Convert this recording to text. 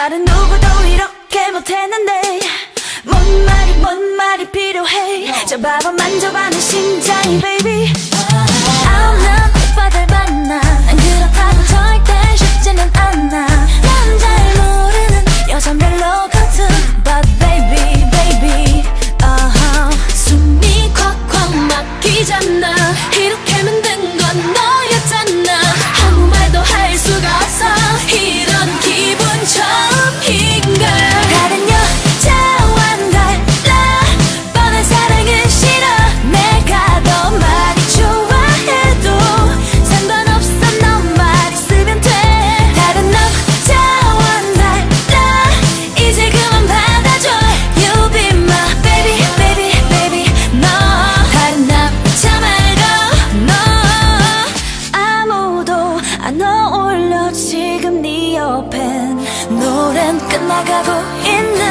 다른 누구도 이렇게 못했는데 뭔 말이 뭔 말이 필요해? 잡아봐 만져봐 내 심장이 baby. 안 어울려 지금 네 옆엔 노랜 끝나가고 있는